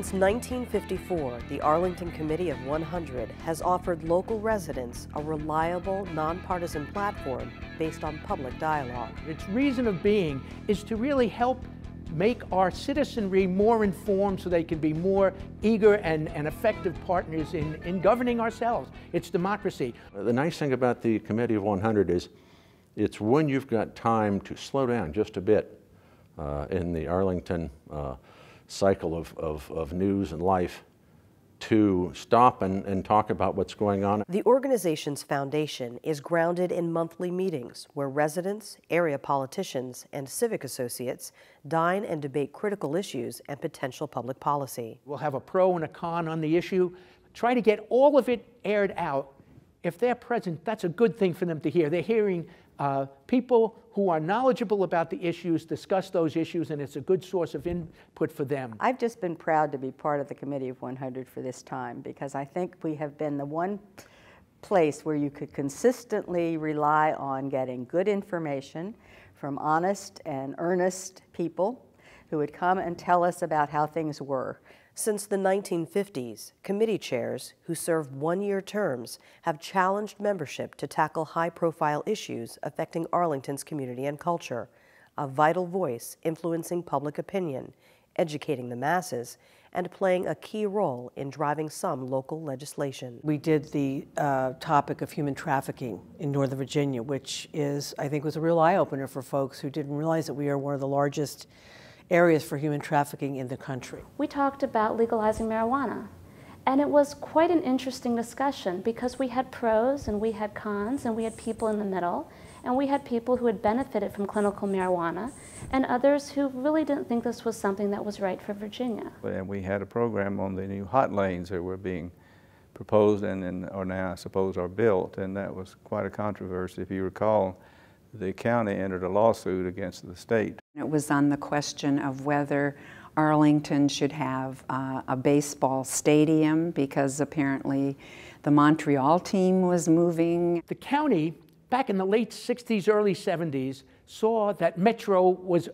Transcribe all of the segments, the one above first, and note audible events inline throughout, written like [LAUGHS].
Since 1954, the Arlington Committee of 100 has offered local residents a reliable, nonpartisan platform based on public dialogue. Its reason of being is to really help make our citizenry more informed so they can be more eager and, and effective partners in, in governing ourselves. It's democracy. The nice thing about the Committee of 100 is it's when you've got time to slow down just a bit uh, in the Arlington uh, cycle of, of, of news and life to stop and, and talk about what's going on. The organization's foundation is grounded in monthly meetings where residents, area politicians, and civic associates dine and debate critical issues and potential public policy. We'll have a pro and a con on the issue, try to get all of it aired out. If they're present, that's a good thing for them to hear. They're hearing uh, people who are knowledgeable about the issues discuss those issues, and it's a good source of input for them. I've just been proud to be part of the Committee of 100 for this time because I think we have been the one place where you could consistently rely on getting good information from honest and earnest people who would come and tell us about how things were. Since the 1950s, committee chairs who serve one-year terms have challenged membership to tackle high-profile issues affecting Arlington's community and culture, a vital voice influencing public opinion, educating the masses, and playing a key role in driving some local legislation. We did the uh, topic of human trafficking in Northern Virginia, which is, I think, was a real eye-opener for folks who didn't realize that we are one of the largest areas for human trafficking in the country. We talked about legalizing marijuana. And it was quite an interesting discussion because we had pros and we had cons and we had people in the middle and we had people who had benefited from clinical marijuana and others who really didn't think this was something that was right for Virginia. And we had a program on the new hot lanes that were being proposed and, and or now I suppose are built and that was quite a controversy if you recall the county entered a lawsuit against the state. It was on the question of whether Arlington should have uh, a baseball stadium because apparently the Montreal team was moving. The county, back in the late 60s, early 70s, saw that Metro was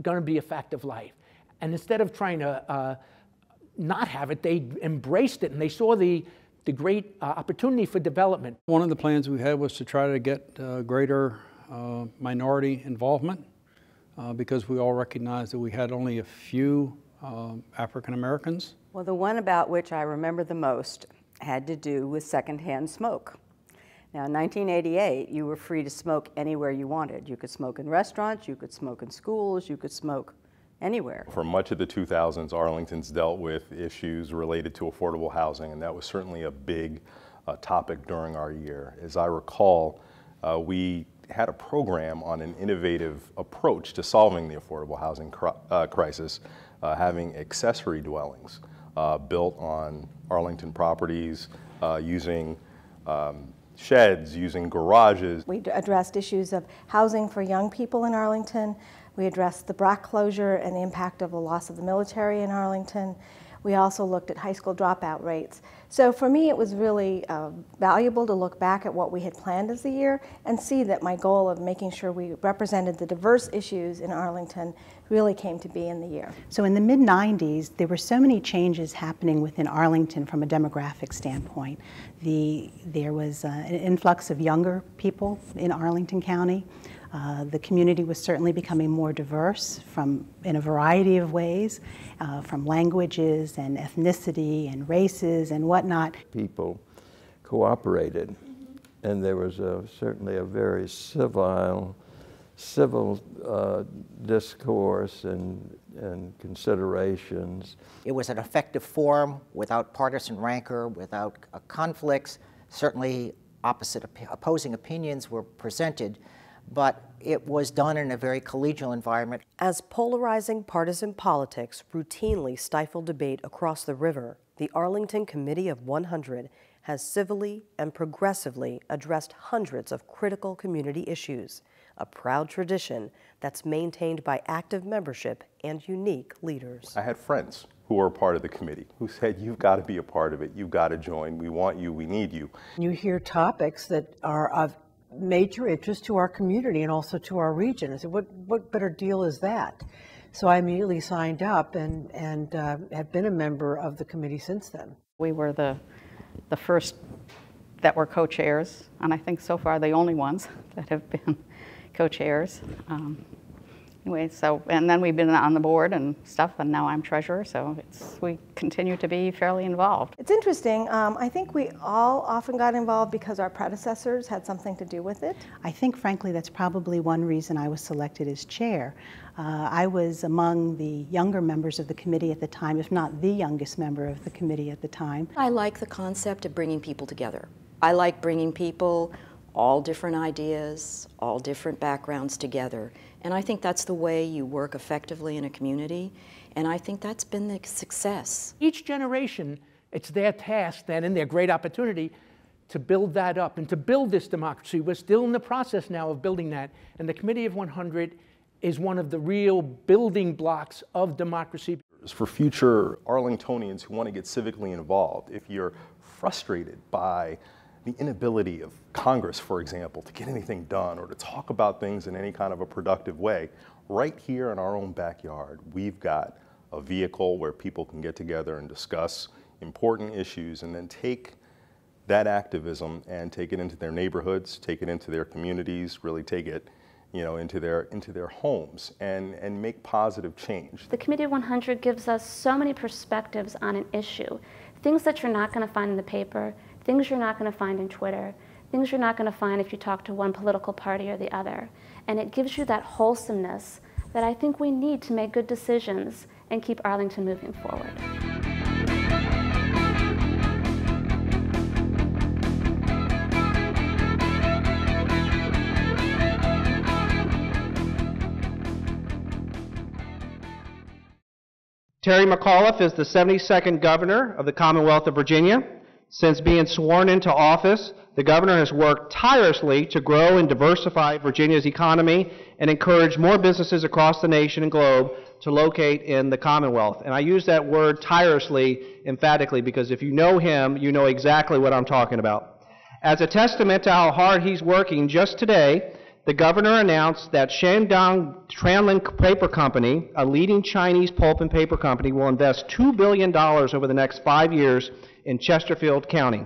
going to be a fact of life. And instead of trying to uh, not have it, they embraced it and they saw the, the great uh, opportunity for development. One of the plans we had was to try to get uh, greater uh, minority involvement uh, because we all recognized that we had only a few uh, African Americans. Well, the one about which I remember the most had to do with secondhand smoke. Now, in 1988, you were free to smoke anywhere you wanted. You could smoke in restaurants, you could smoke in schools, you could smoke anywhere. For much of the 2000s, Arlington's dealt with issues related to affordable housing, and that was certainly a big uh, topic during our year. As I recall, uh, we had a program on an innovative approach to solving the affordable housing uh, crisis, uh, having accessory dwellings uh, built on Arlington properties uh, using um, sheds, using garages. We addressed issues of housing for young people in Arlington. We addressed the BRAC closure and the impact of the loss of the military in Arlington. We also looked at high school dropout rates. So for me, it was really uh, valuable to look back at what we had planned as a year and see that my goal of making sure we represented the diverse issues in Arlington really came to be in the year. So in the mid 90s, there were so many changes happening within Arlington from a demographic standpoint. The, there was uh, an influx of younger people in Arlington County. Uh, the community was certainly becoming more diverse from in a variety of ways, uh, from languages and ethnicity and races and whatnot. People cooperated, and there was a, certainly a very civil, civil uh, discourse and, and considerations. It was an effective forum without partisan rancor, without uh, conflicts. Certainly, opposite opposing opinions were presented but it was done in a very collegial environment. As polarizing partisan politics routinely stifle debate across the river, the Arlington Committee of 100 has civilly and progressively addressed hundreds of critical community issues, a proud tradition that's maintained by active membership and unique leaders. I had friends who were part of the committee who said, You've got to be a part of it, you've got to join, we want you, we need you. You hear topics that are of major interest to our community and also to our region. I said, what, what better deal is that? So I immediately signed up and, and uh, have been a member of the committee since then. We were the, the first that were co-chairs, and I think so far the only ones [LAUGHS] that have been co-chairs. Um, anyway, so, and then we've been on the board and stuff, and now I'm treasurer, so it's, we continue to be fairly involved. It's interesting. Um, I think we all often got involved because our predecessors had something to do with it. I think, frankly, that's probably one reason I was selected as chair. Uh, I was among the younger members of the committee at the time, if not the youngest member of the committee at the time. I like the concept of bringing people together. I like bringing people, all different ideas, all different backgrounds together and I think that's the way you work effectively in a community. And I think that's been the success. Each generation, it's their task then and their great opportunity to build that up and to build this democracy. We're still in the process now of building that. And the Committee of 100 is one of the real building blocks of democracy. For future Arlingtonians who want to get civically involved, if you're frustrated by the inability of Congress, for example, to get anything done or to talk about things in any kind of a productive way, right here in our own backyard, we've got a vehicle where people can get together and discuss important issues and then take that activism and take it into their neighborhoods, take it into their communities, really take it you know, into their, into their homes and, and make positive change. The Committee 100 gives us so many perspectives on an issue, things that you're not going to find in the paper, things you're not going to find in Twitter, things you're not going to find if you talk to one political party or the other. And it gives you that wholesomeness that I think we need to make good decisions and keep Arlington moving forward. Terry McAuliffe is the 72nd governor of the Commonwealth of Virginia. Since being sworn into office, the governor has worked tirelessly to grow and diversify Virginia's economy and encourage more businesses across the nation and globe to locate in the Commonwealth. And I use that word tirelessly emphatically because if you know him, you know exactly what I'm talking about. As a testament to how hard he's working, just today, the governor announced that Shandong Tranlin Paper Company, a leading Chinese pulp and paper company, will invest $2 billion over the next five years in Chesterfield County.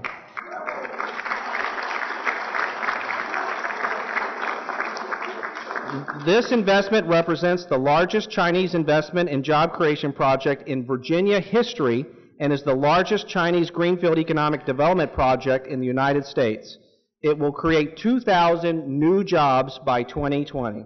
This investment represents the largest Chinese investment in job creation project in Virginia history and is the largest Chinese greenfield economic development project in the United States. It will create 2,000 new jobs by 2020.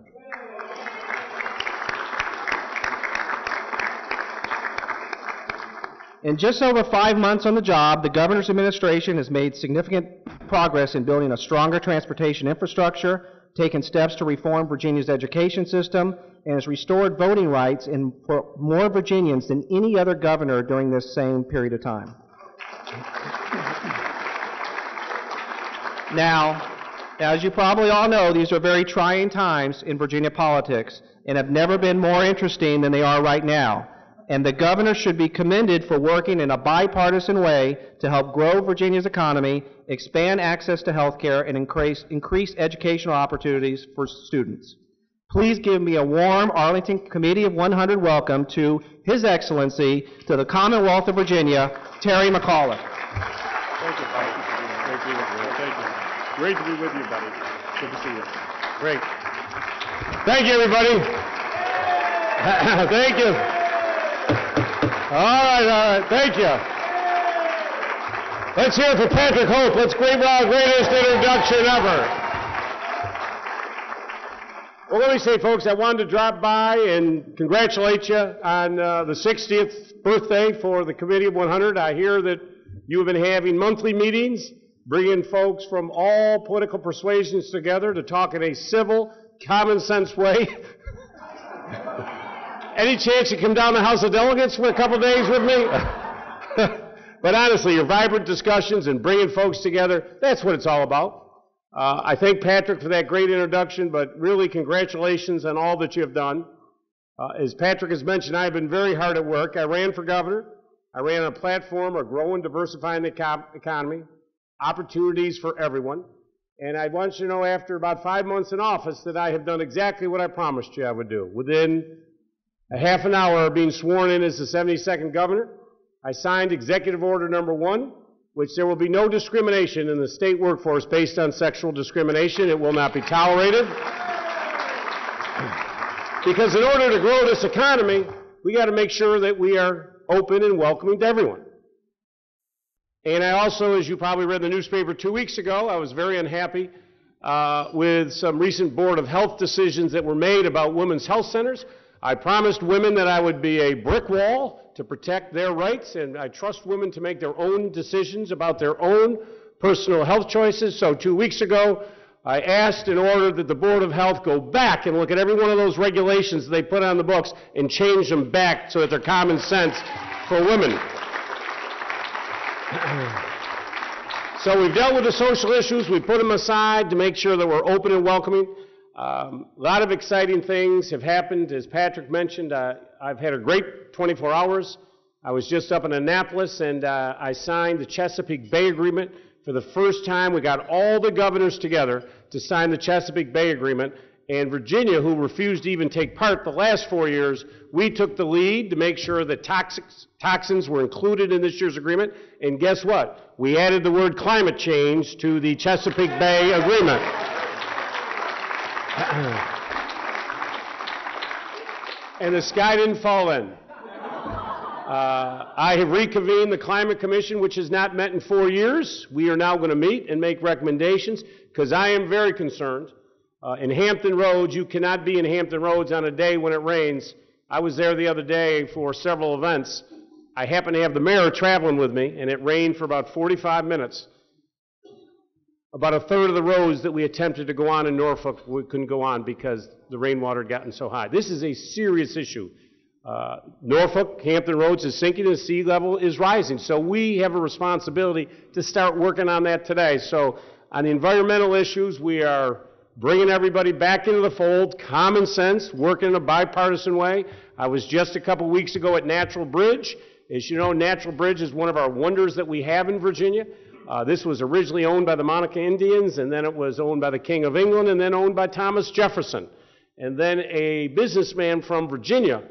In just over five months on the job, the governor's administration has made significant progress in building a stronger transportation infrastructure, taken steps to reform Virginia's education system, and has restored voting rights in, for more Virginians than any other governor during this same period of time. Now, as you probably all know, these are very trying times in Virginia politics and have never been more interesting than they are right now and the governor should be commended for working in a bipartisan way to help grow Virginia's economy, expand access to health care, and increase, increase educational opportunities for students. Please give me a warm Arlington Committee of 100 welcome to His Excellency, to the Commonwealth of Virginia, Terry McAuliffe. Thank you, buddy. Great to be with you. Thank you. Great to be with you, buddy. Good to see you. Great. Thank you, everybody. [LAUGHS] Thank you. All right, all right. Thank you. Let's hear it for Patrick Hope. Let's give our greatest introduction ever. Well, let me say, folks, I wanted to drop by and congratulate you on uh, the 60th birthday for the Committee of 100. I hear that you have been having monthly meetings, bringing folks from all political persuasions together to talk in a civil, common sense way. [LAUGHS] Any chance you come down to the House of Delegates for a couple days with me? [LAUGHS] but honestly, your vibrant discussions and bringing folks together, that's what it's all about. Uh, I thank Patrick for that great introduction, but really congratulations on all that you have done. Uh, as Patrick has mentioned, I have been very hard at work. I ran for governor. I ran on a platform of growing, diversifying the economy, opportunities for everyone. And I want you to know after about five months in office that I have done exactly what I promised you I would do. Within a half an hour being sworn in as the 72nd governor, I signed Executive Order Number One, which there will be no discrimination in the state workforce based on sexual discrimination. It will not be tolerated. [CLEARS THROAT] Because in order to grow this economy, we got to make sure that we are open and welcoming to everyone. And I also, as you probably read in the newspaper two weeks ago, I was very unhappy uh, with some recent Board of Health decisions that were made about women's health centers. I promised women that I would be a brick wall to protect their rights, and I trust women to make their own decisions about their own personal health choices. So two weeks ago, I asked in order that the Board of Health go back and look at every one of those regulations they put on the books and change them back so that they're common sense for women. so we've dealt with the social issues, we put them aside to make sure that we're open and welcoming. Um, a lot of exciting things have happened. As Patrick mentioned, uh, I've had a great 24 hours. I was just up in Annapolis and uh, I signed the Chesapeake Bay Agreement. For the first time, we got all the governors together to sign the Chesapeake Bay Agreement. And Virginia, who refused to even take part the last four years, we took the lead to make sure that toxics, toxins were included in this year's agreement. And guess what? We added the word climate change to the Chesapeake Bay Agreement. [CLEARS THROAT] and the sky didn't fall in. Uh, I have reconvened the Climate Commission, which has not met in four years. We are now going to meet and make recommendations because I am very concerned. Uh, in Hampton Roads, you cannot be in Hampton Roads on a day when it rains. I was there the other day for several events. I happened to have the mayor traveling with me, and it rained for about 45 minutes. About a third of the roads that we attempted to go on in Norfolk, we couldn't go on because the rainwater had gotten so high. This is a serious issue. Uh, Norfolk, Hampton Roads is sinking and sea level is rising. So we have a responsibility to start working on that today. So on the environmental issues, we are bringing everybody back into the fold, common sense, working in a bipartisan way. I was just a couple weeks ago at Natural Bridge. As you know, Natural Bridge is one of our wonders that we have in Virginia. Uh, this was originally owned by the Monacan Indians, and then it was owned by the King of England, and then owned by Thomas Jefferson. And then a businessman from Virginia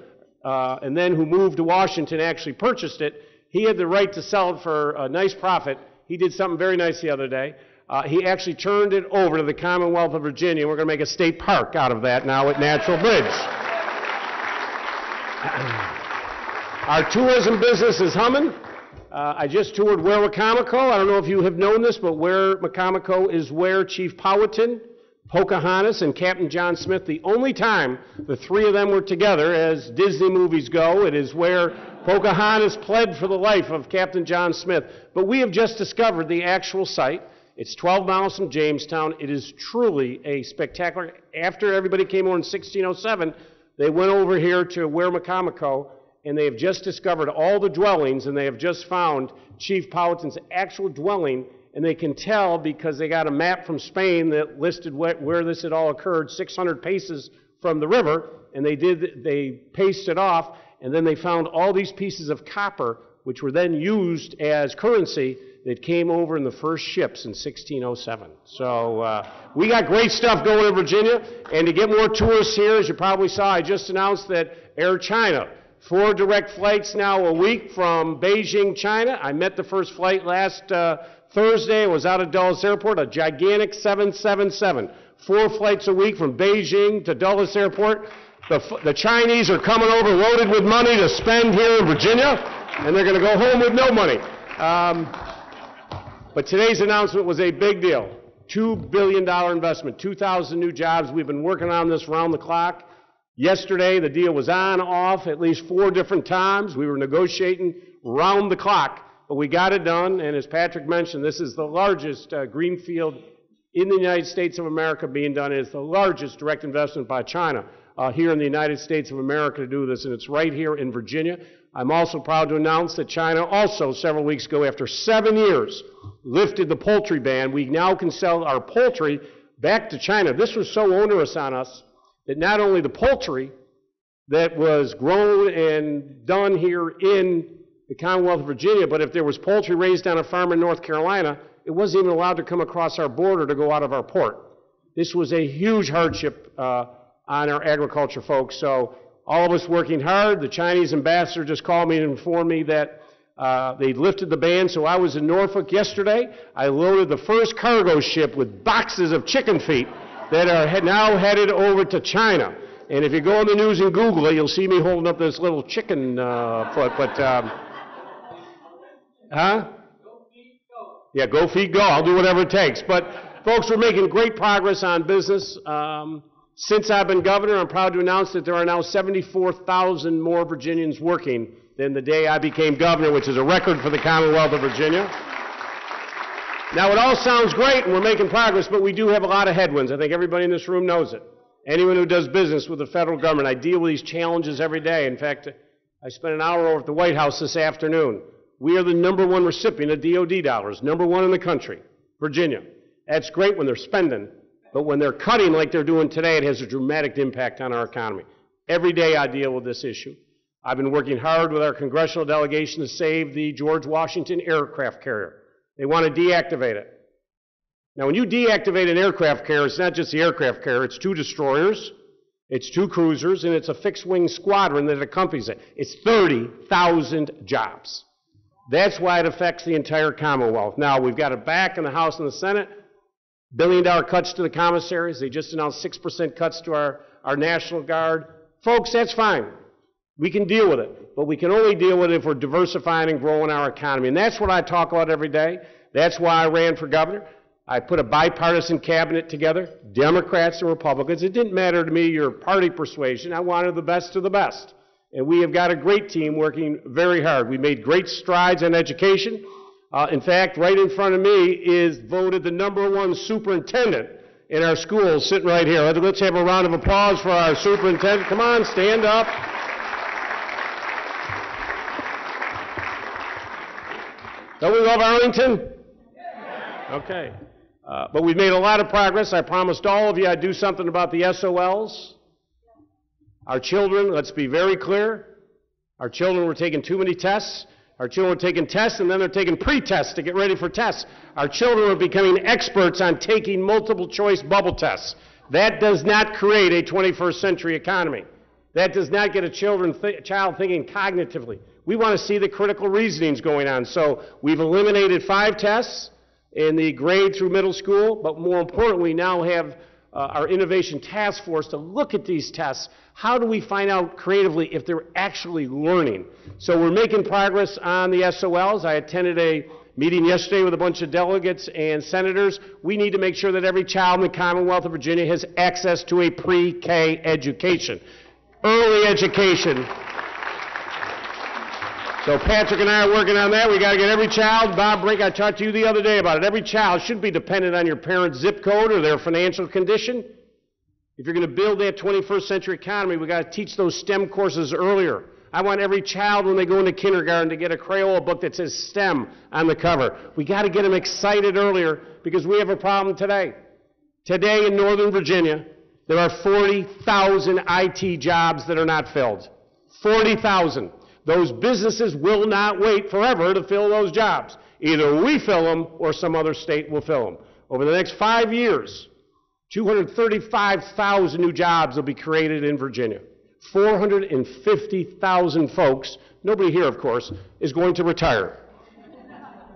uh, and then who moved to Washington actually purchased it. He had the right to sell it for a nice profit. He did something very nice the other day. Uh, he actually turned it over to the Commonwealth of Virginia. We're going to make a state park out of that now at Natural Bridge. [CLEARS THROAT] Our tourism business is humming. Uh, I just toured where Werowocomoco. I don't know if you have known this, but where Werowocomoco is where Chief Powhatan Pocahontas and Captain John Smith, the only time the three of them were together, as Disney movies go. It is where Pocahontas pled for the life of Captain John Smith. But we have just discovered the actual site. It's 12 miles from Jamestown. It is truly a spectacular. After everybody came over in 1607, they went over here to where Werowocomoco, and they have just discovered all the dwellings, and they have just found Chief Powhatan's actual dwelling and they can tell because they got a map from Spain that listed where this had all occurred, 600 paces from the river, and they did they pasted it off, and then they found all these pieces of copper, which were then used as currency that came over in the first ships in 1607. So uh, we got great stuff going in Virginia, and to get more tourists here, as you probably saw, I just announced that Air China. Four direct flights now a week from Beijing, China. I met the first flight last uh, Thursday, It was out of Dulles Airport, a gigantic 777. Four flights a week from Beijing to Dulles Airport. The, the Chinese are coming over loaded with money to spend here in Virginia, and they're going to go home with no money. Um, but today's announcement was a big deal. $2 billion investment, 2,000 new jobs. We've been working on this round the clock. Yesterday, the deal was on, off, at least four different times. We were negotiating round the clock. But we got it done, and as Patrick mentioned, this is the largest uh, greenfield in the United States of America being done. It is the largest direct investment by China uh, here in the United States of America to do this, and it's right here in Virginia. I'm also proud to announce that China also, several weeks ago, after seven years, lifted the poultry ban. We now can sell our poultry back to China. This was so onerous on us that not only the poultry that was grown and done here in the Commonwealth of Virginia, but if there was poultry raised on a farm in North Carolina, it wasn't even allowed to come across our border to go out of our port. This was a huge hardship uh, on our agriculture folks. So all of us working hard. The Chinese ambassador just called me and informed me that uh, they lifted the ban, so I was in Norfolk yesterday. I loaded the first cargo ship with boxes of chicken feet that are now headed over to China. And if you go on the news and Google it, you'll see me holding up this little chicken uh, foot. But, um, huh? Yeah, go feed go. I'll do whatever it takes. But, folks, we're making great progress on business. Um, since I've been governor, I'm proud to announce that there are now 74,000 more Virginians working than the day I became governor, which is a record for the Commonwealth of Virginia. Now, it all sounds great and we're making progress, but we do have a lot of headwinds. I think everybody in this room knows it. Anyone who does business with the federal government, I deal with these challenges every day. In fact, I spent an hour over at the White House this afternoon. We are the number one recipient of DOD dollars, number one in the country, Virginia. That's great when they're spending, but when they're cutting like they're doing today, it has a dramatic impact on our economy. Every day I deal with this issue. I've been working hard with our congressional delegation to save the George Washington aircraft carrier. They want to deactivate it. Now, when you deactivate an aircraft carrier, it's not just the aircraft carrier, it's two destroyers, it's two cruisers, and it's a fixed wing squadron that accompanies it. It's 30,000 jobs. That's why it affects the entire Commonwealth. Now, we've got it back in the House and the Senate. Billion dollar cuts to the commissaries. They just announced 6% cuts to our, our National Guard. Folks, that's fine. We can deal with it. But we can only deal with it if we're diversifying and growing our economy. And that's what I talk about every day. That's why I ran for governor. I put a bipartisan cabinet together, Democrats and Republicans. It didn't matter to me your party persuasion. I wanted the best of the best. And we have got a great team working very hard. We made great strides in education. Uh, in fact, right in front of me is voted the number one superintendent in our schools sitting right here. Let's have a round of applause for our superintendent. Come on, stand up. Don't we love Arlington? Okay. Uh, but we've made a lot of progress. I promised all of you I'd do something about the SOLs. Our children, let's be very clear, our children were taking too many tests. Our children were taking tests and then they're taking pre-tests to get ready for tests. Our children are becoming experts on taking multiple choice bubble tests. That does not create a 21st century economy. That does not get a children th- child thinking cognitively. We want to see the critical reasonings going on. So we've eliminated five tests in the grade through middle school, but more importantly, now have uh, our innovation task force to look at these tests. How do we find out creatively if they're actually learning? So we're making progress on the SOLs. I attended a meeting yesterday with a bunch of delegates and senators. We need to make sure that every child in the Commonwealth of Virginia has access to a pre-K education. Early education so Patrick and I are working on that. We got to get every child. Bob Brink, I talked to you the other day about it. Every child should be dependent on your parents' zip code or their financial condition. If you're going to build that 21st century economy, we got to teach those STEM courses earlier. I want every child when they go into kindergarten to get a Crayola book that says STEM on the cover. We got to get them excited earlier because we have a problem today. Today in Northern Virginia, there are 40,000 IT jobs that are not filled. 40,000. Those businesses will not wait forever to fill those jobs. Either we fill them or some other state will fill them. Over the next five years, 235,000 new jobs will be created in Virginia. 450,000 folks, nobody here, of course, is going to retire.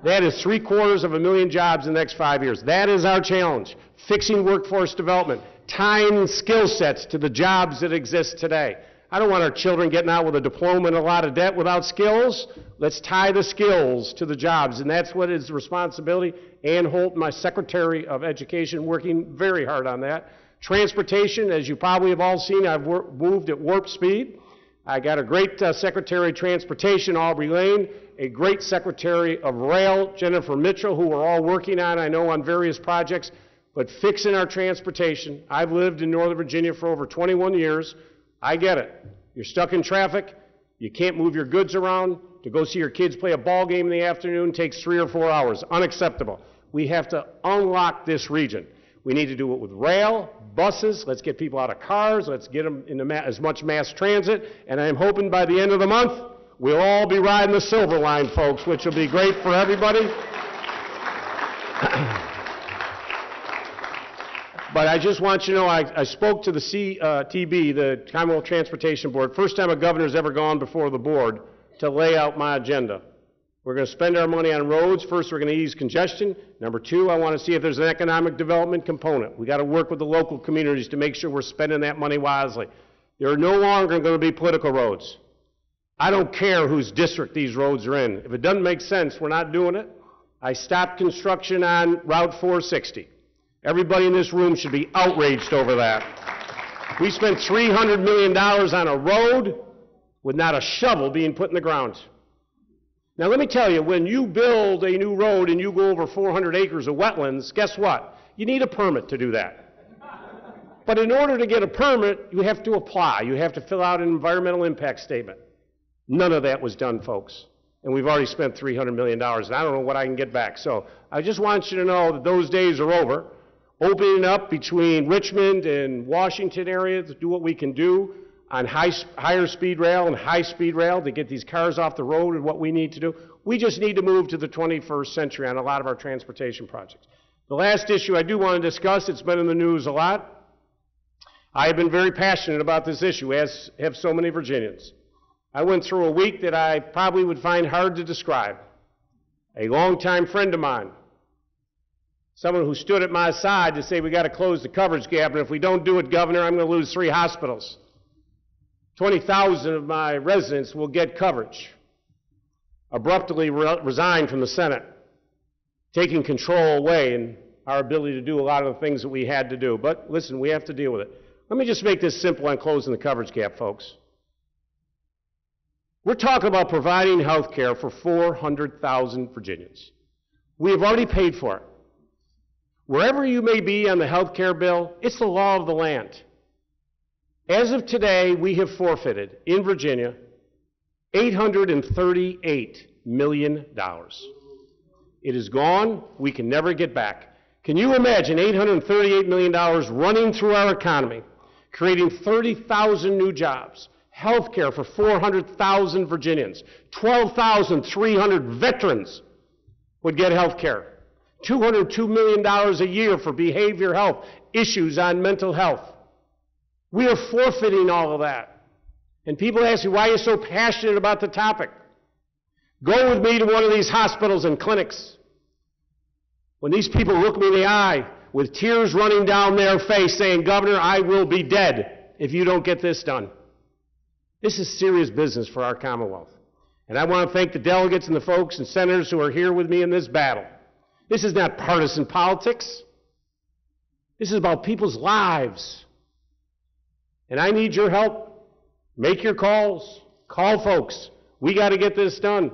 That is three quarters of a million jobs in the next five years. That is our challenge. Fixing workforce development, tying skill sets to the jobs that exist today. I don't want our children getting out with a diploma and a lot of debt without skills. Let's tie the skills to the jobs, and that's what is the responsibility. Anne Holton, my Secretary of Education, working very hard on that. Transportation, as you probably have all seen, I've moved at warp speed. I got a great uh, Secretary of Transportation, Aubrey Layne, a great Secretary of Rail, Jennifer Mitchell, who we're all working on, I know, on various projects. But fixing our transportation, I've lived in Northern Virginia for over 21 years. I get it. You're stuck in traffic. You can't move your goods around. To go see your kids play a ball game in the afternoon takes three or four hours. Unacceptable. We have to unlock this region. We need to do it with rail, buses. Let's get people out of cars. Let's get them into ma- as much mass transit. And I'm hoping by the end of the month, we'll all be riding the Silver Line, folks, which will be great for everybody. [CLEARS THROAT] but I just want you to know, I, I spoke to the CTB, uh, the Commonwealth Transportation Board, first time a governor's ever gone before the board to lay out my agenda. We're going to spend our money on roads. First, we're going to ease congestion. Number two, I want to see if there's an economic development component. We got to work with the local communities to make sure we're spending that money wisely. There are no longer going to be political roads. I don't care whose district these roads are in. If it doesn't make sense, we're not doing it. I stopped construction on Route 460. Everybody in this room should be outraged over that. We spent $300 million on a road with not a shovel being put in the ground. Now, let me tell you, when you build a new road and you go over 400 acres of wetlands, guess what? You need a permit to do that. But in order to get a permit, you have to apply. You have to fill out an environmental impact statement. None of that was done, folks. And we've already spent $300 million, and I don't know what I can get back. So I just want you to know that those days are over. Opening up between Richmond and Washington area to do what we can do on high, higher speed rail and high speed rail to get these cars off the road and what we need to do. We just need to move to the 21st century on a lot of our transportation projects. The last issue I do want to discuss, it's been in the news a lot. I have been very passionate about this issue, as have so many Virginians. I went through a week that I probably would find hard to describe. A longtime friend of mine, someone who stood at my side to say we got to close the coverage gap, and if we don't do it, Governor, I'm going to lose three hospitals. 20,000 of my residents will get coverage. Abruptly re- resigned from the Senate, taking control away and our ability to do a lot of the things that we had to do. But listen, we have to deal with it. Let me just make this simple on closing the coverage gap, folks. We're talking about providing health care for 400,000 Virginians. We have already paid for it. Wherever you may be on the health care bill, it's the law of the land. As of today, we have forfeited in Virginia $838 million. It is gone. We can never get back. Can you imagine $838 million running through our economy, creating 30,000 new jobs, health care for 400,000 Virginians, 12,300 veterans would get health care, $202 million a year for behavior health, issues on mental health. We are forfeiting all of that. And people ask me, why are you so passionate about the topic? Go with me to one of these hospitals and clinics. When these people look me in the eye with tears running down their face saying, Governor, I will be dead if you don't get this done. This is serious business for our Commonwealth. And I want to thank the delegates and the folks and senators who are here with me in this battle. This is not partisan politics. This is about people's lives. And I need your help. Make your calls. Call folks. We got to get this done.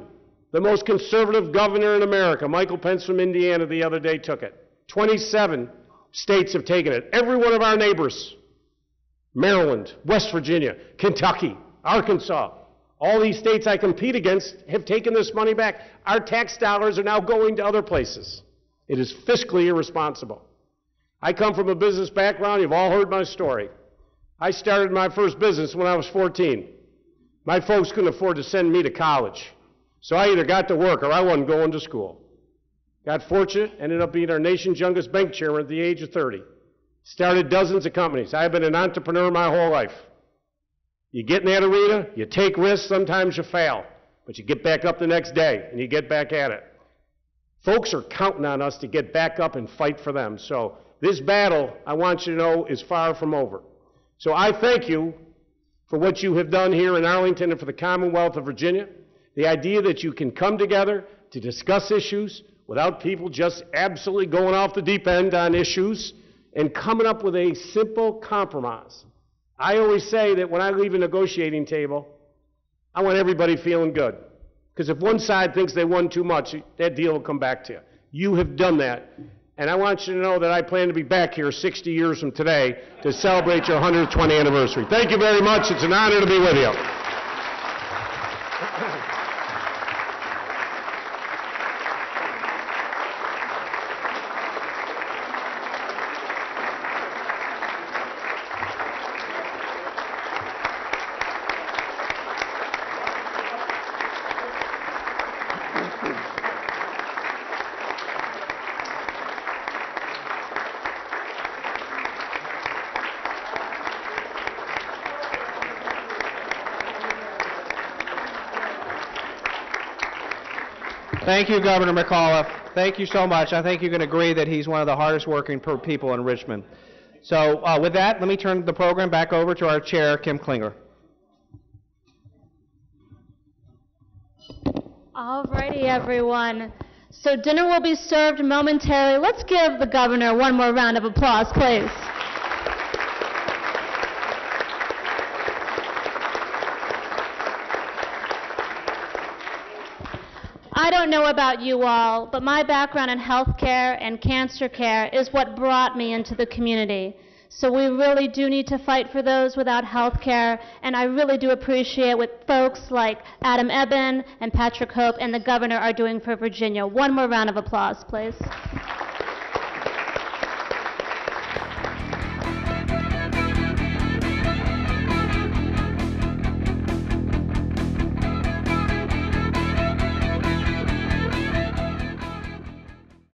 The most conservative governor in America, Michael Pence from Indiana, the other day took it. 27 states have taken it. Every one of our neighbors Maryland, West Virginia, Kentucky, Arkansas, all these states I compete against have taken this money back. Our tax dollars are now going to other places. It is fiscally irresponsible. I come from a business background. You've all heard my story. I started my first business when I was 14. My folks couldn't afford to send me to college. So I either got to work or I wasn't going to school. Got fortunate, ended up being our nation's youngest bank chairman at the age of 30. Started dozens of companies. I've been an entrepreneur my whole life. You get in that arena, you take risks, sometimes you fail, but you get back up the next day and you get back at it. Folks are counting on us to get back up and fight for them. So this battle, I want you to know, is far from over. So I thank you for what you have done here in Arlington and for the Commonwealth of Virginia. The idea that you can come together to discuss issues without people just absolutely going off the deep end on issues and coming up with a simple compromise. I always say that when I leave a negotiating table, I want everybody feeling good. Because if one side thinks they won too much, that deal will come back to you. You have done that. And I want you to know that I plan to be back here 60 years from today to celebrate your 120th anniversary. Thank you very much. It's an honor to be with you. Thank you, Governor McAuliffe. Thank you so much. I think you can agree that he's one of the hardest working people in Richmond. So uh, with that, let me turn the program back over to our chair, Kim Klinger. Alrighty, everyone. So dinner will be served momentarily. Let's give the governor one more round of applause, please. I don't know about you all, but my background in healthcare and cancer care is what brought me into the community. So we really do need to fight for those without health care, and I really do appreciate what folks like Adam Ebbin and Patrick Hope and the governor are doing for Virginia. One more round of applause, please.